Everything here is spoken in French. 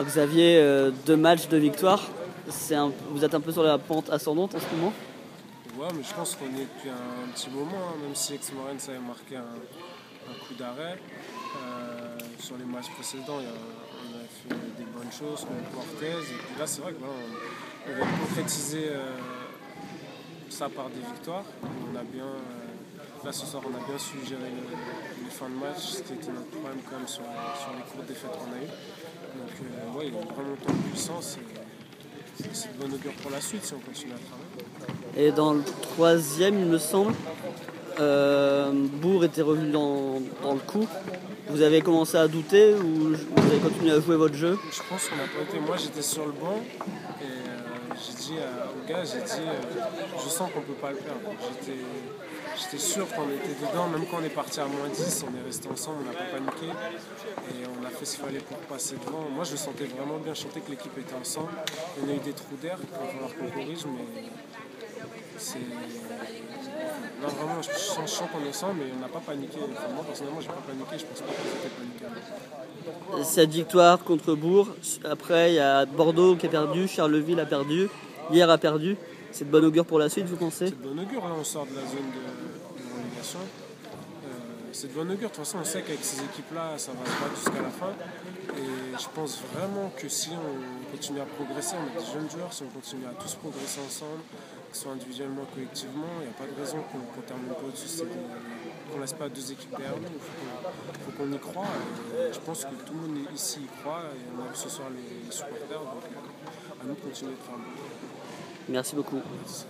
Xavier, euh, deux matchs, deux victoires. Vous êtes un peu sur la pente ascendante en ce moment? Ouais, mais je pense qu'on est depuis un petit moment, hein, même si Ex-Morens avait marqué un, coup d'arrêt. Euh, sur les matchs précédents, on a fait des bonnes choses contre Cortez. Et puis là, c'est vrai que voilà, on, va concrétiser euh, ça par des victoires. On a bien, là, ce soir, on a bien su gérer les, les fins de match, ce qui était notre problème quand même sur, sur les courtes défaites qu'on a eues. Donc, euh, ouais, il est vraiment en puissance. et C'est de bonne augure pour la suite si on continue à travailler. Et dans le troisième, il me semble, euh, Bourg était revenu dans, dans le coup. Vous avez commencé à douter ou vous avez continué à jouer votre jeu? Je pense qu'on n'a pas été. Moi, j'étais sur le banc et euh, j'ai dit à- au gars, j'ai dit, euh, je sens qu'on peut pas le perdre. J'étais, j'étais sûr qu'on était dedans, même quand on est parti à moins 10, on est resté ensemble, on n'a pas paniqué et on a fait ce qu'il fallait pour passer devant. Moi, je sentais vraiment bien. Sentais que l'équipe était ensemble. On a eu des trous d'air, il va falloir qu'on corrige, mais c'est. Non, vraiment, je sens, qu'on est ensemble, mais on n'a pas paniqué. Moi, personnellement, j'ai pas paniqué. Je pense pas qu'ils étaient paniqués. Cette victoire contre Bourg, après il y a Bordeaux qui a perdu, Charleville a perdu, hier a perdu. C'est de bonne augure pour la suite, vous pensez? C'est de bonne augure, là on sort de la zone de, de relégation. C'est de bonne augure, de toute façon on sait qu'avec ces équipes-là ça va se battre jusqu'à la fin. Et je pense vraiment que si on continue à progresser, on a des jeunes joueurs, si on continue à tous progresser ensemble, que ce soit individuellement, collectivement, il n'y a pas de raison qu'on ne termine pas au-dessus, qu'on ne laisse pas deux équipes derrière nous, il faut qu'on- y croit. Et je pense que tout le monde ici y croit et on a vu ce soir les, supporters, donc à nous de continuer de faire bon. Merci beaucoup. Merci.